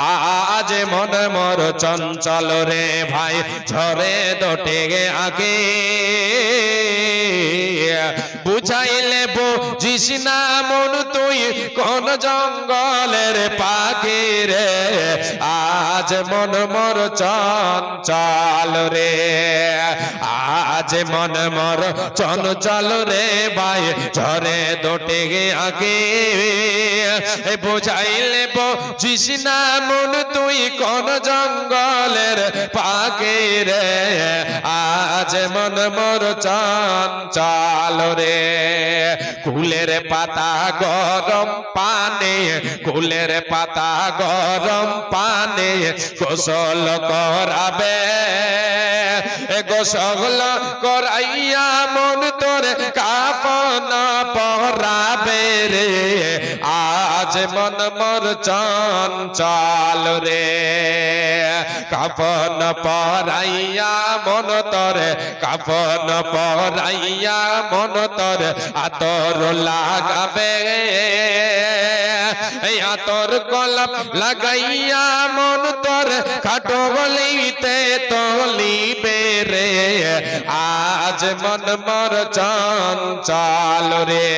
আজ মন মর চঞ্চল রে ভাই, ঝরে দোটে গে আগে। বুঝাইলে বুঝিস না মন তুই, কোন জঙ্গলের পাখি রে। আজ মন মর চঞ্চল রে। আজ মন মর চঞ্চল রে ভাই, ঝরে দোটে আগে। বুঝাইলে বুঝিস না মন তুই কোন জঙ্গলের পাখি রে। আজ মন মোর চঞ্চল রে। কুলের পাতা গরম পানে, কুলের পাতা গরম পানে, গোসল করাবে। গোসল করাইয়া মন তোর কাপন পরাবে রে। আজ মন মোর চঞ্চল রে। কাপন পরাইয়া মন তোর কাপন পরাইয়া মন তোর, আতর লাগাবে। আতর কলপ লাগাইয়া মন তোর, খাটো গলিতে তলিবে রে। আজ মন মর চঞ্চল রে।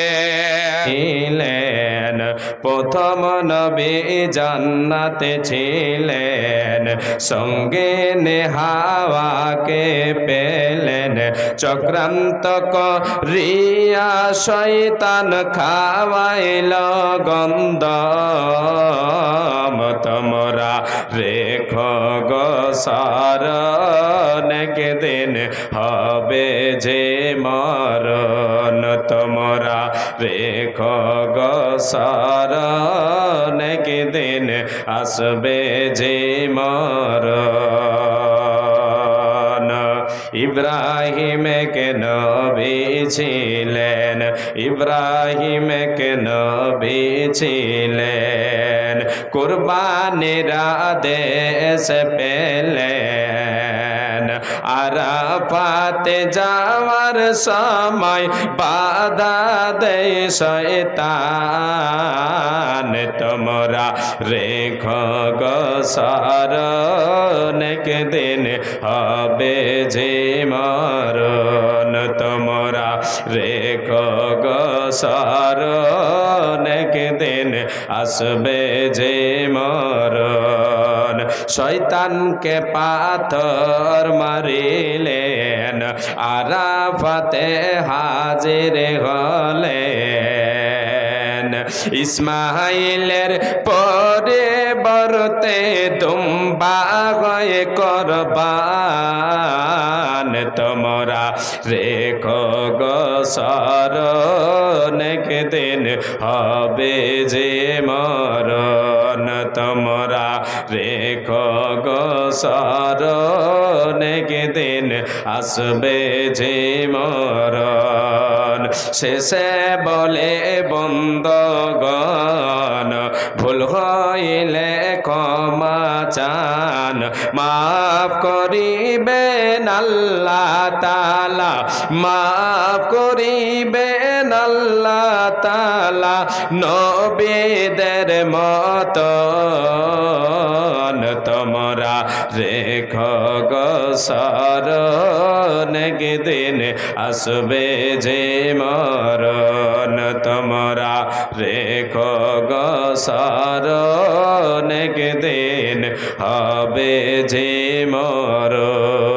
ছিলেন। প্রথম নবী জান্নাতে ছিলেন। সঙ্গে নেহাওয়াকে পেলেন। চক্রান্ত করিয়া শয়তান খাওয়াইল গন্ধ তোমরা রেখ গোসারণ দিন হবে যে মরণ। তোমরা রেখ গোসারণ দিন আসবে যে মরণ। ইব্রাহিম কে নবী ছিলেন ইব্রাহিম কে নবী ছিলেন কুরবানির আদেশ পেলেন। আরাফাতে যাওয়ার সময় বাধা দেয় শয়তান। তোমরা রেখ গসারণ দিন হবে যে মরণ। তোমরা রেখ গসারণ দিন আসবে যে মরণ। শয়তানকে পাথর মারিলেন। আরাফাতে হাজির হলেন। ইসমাইলের পরে বরতে দুম্বা গয়ে করবান তোমরা রেখ গসরণ দিন হবে যে মরণ। তোমরা রেখ গসরণ দিন আসবে যে মরণ। শেষে বলে বন্দগণ ভুল হইলে ক্ষমা চান, মাফ করিবেন আল্লাহ তালা মাফ করিবেন আল্লাহ তালা নবীদের মতন। তোমরা রেখ গসরণ দিন আসবে যে মরণ। তোমরা রেখ গসরণ দিন হবে যে মরণ।